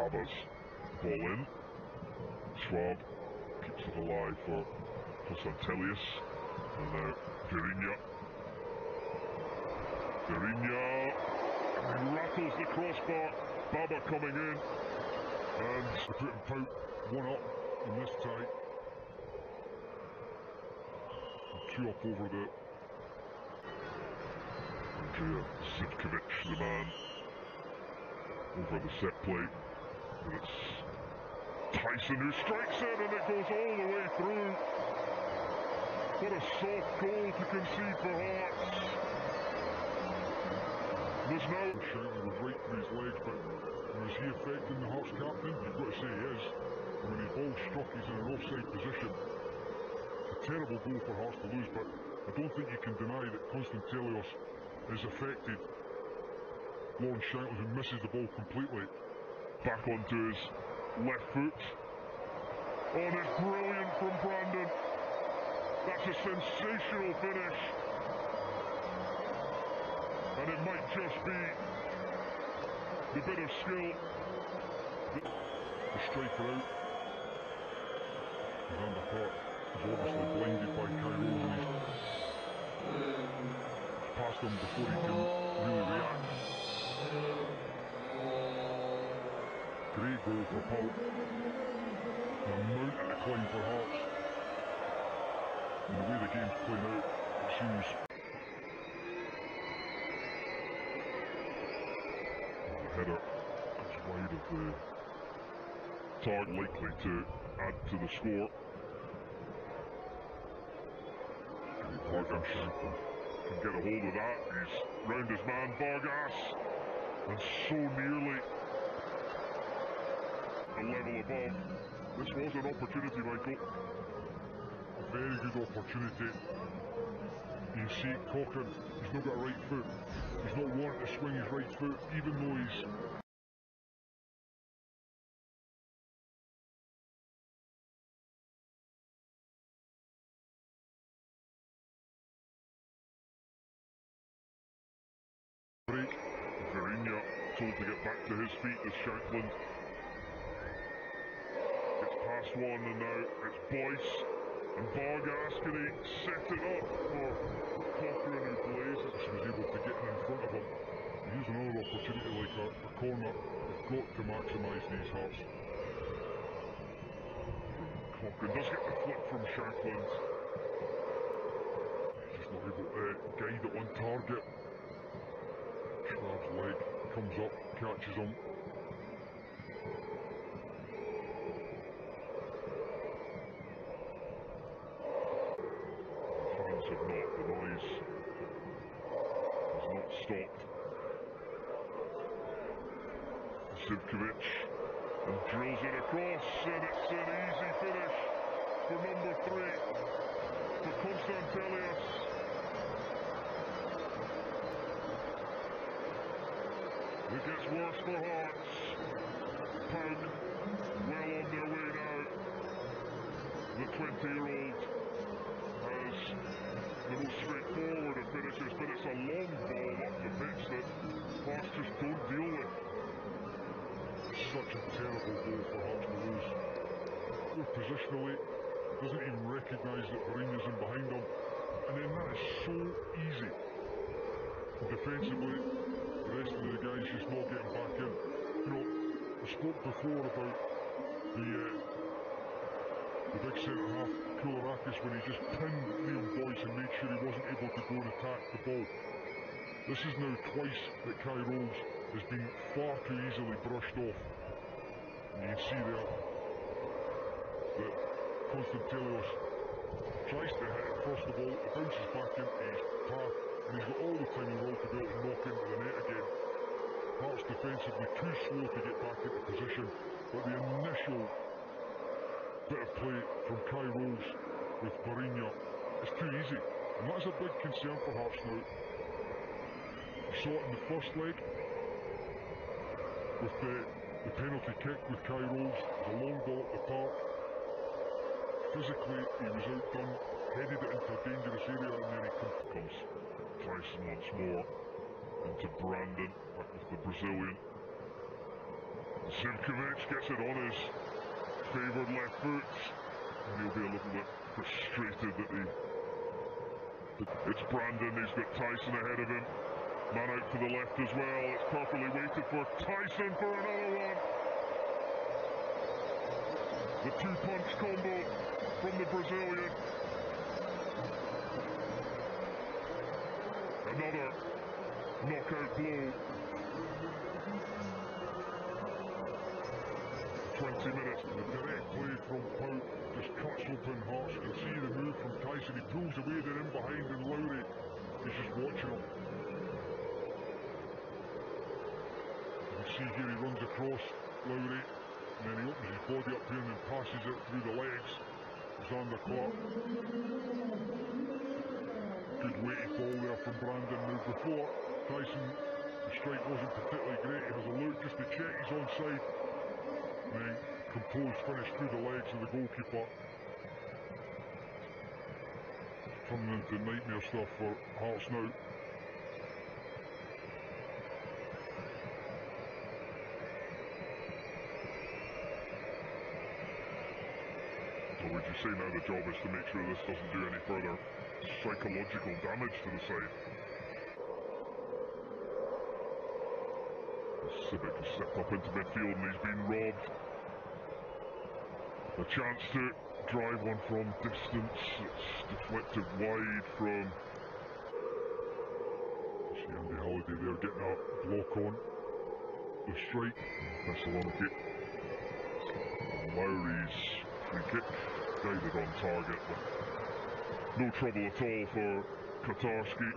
Sabas. Ball in. Schwab keeps it alive for Konstantelias. And now Vieirinha. Vieirinha. And rattles the crossbar. Baba coming in. And putting PAOK one up in this tie. Two up over the Andrija Zivkovic, the man, over the set plate. It's Taison who strikes it and it goes all the way through. What a soft goal to concede for Hearts. There's now shouting was right for his leg, but was he affecting the Hearts captain? You've got to say he is. When his ball struck, he's in an offside position. A terrible goal for Hearts to lose, but I don't think you can deny that Konstantelias is affected. Lawrence Shankland misses the ball completely. Back onto his left foot. Oh, and it's brilliant from Brandon. That's a sensational finish. And it might just be the bit of skill. The striker out. Evander Park is obviously blinded by and he's past him before he can really react. Great goal for Paul. The mountain to climb for Hearts. And the way the game's playing out, it seems The header goes wide of the target, likely to add to the score. Vargas can get a hold of that. He's round his man, Vargas, and so nearly a level above. This was an opportunity, Michael. a very good opportunity. You see Cochrane, he's not got a right foot. He's not wanting to swing his right foot, even though he's break. Vieirinha told to get back to his feet as Shankland past one and now it's Boyce and he set it up for Cochrane who blazes. he was able to get in front of him. Here's another opportunity like a, a corner. They've got to maximise these hearts. Cochrane does get the flip from Shankland. Just not able to uh, guide it on target. Schwab's leg comes up, catches him. Fans have not, the noise has not stopped. Zivkovic and drills it across and it's an easy finish for number three for Konstantelias. It gets worse for Hearts. PAOK well on their way now. The 20 year old has the most straightforward of finishes, but it's a long ball up the pitch that Hearts just don't deal with. Such a terrible goal for Hearts to lose. Poor positionally, doesn't even recognise that Vieirinha's in behind him. And then that is so easy. Defensively, the rest of the guys just not getting back in. You know, I spoke before about the uh, the big centre half, Koulierakis, when he just pinned Liam Boyce and made sure he wasn't able to go and attack the ball. This is now twice that Kye Rowles has been far too easily brushed off. And you can see there that Konstantelias tries to hit it first of all, it bounces back into his path, and he's got all the time in the world to be able to knock into the net again. Hearts defensively too slow to get back into position, but the initial bit of play from Kye Rowles with Vieirinha is too easy, and that's a big concern for Hearts now. You saw it in the first leg with the, the penalty kick with it was a long ball at the park. Physically, he was outdone, headed it into a dangerous area, and then he com- Comes Taison once more into Brandon, back with the Brazilian. Zivkovic gets it on his favoured left foot. And he'll be a little bit frustrated that he. It's Brandon, he's got Taison ahead of him. Man out to the left as well. It's perfectly waited for Taison for another one. The two punch combo from the Brazilian. Another knockout blow. 20 minutes. The direct play from PAOK just cuts open Hearts. You can see the move from Taison. He pulls away, they're in behind, and Lowry is just watching him. You can see here he runs across Lowry, and then he opens his body up here and then passes it through the legs. Zander Clark. Good weighted ball there from Brandon. Now before Taison, the strike wasn't particularly great. He has a look just to check he's onside. Then composed finish through the legs of the goalkeeper. Turning into nightmare stuff for Hearts now. So would you say now the job is to make sure this doesn't do any further psychological damage to the side? Civic has stepped up into midfield and he's been robbed. A chance to drive one from distance. It's deflected wide from See Andy Halliday there getting a block on A straight. That's the strike. Thessaloniki. Lowry's free kick guided on target, but no trouble at all for Kotarski.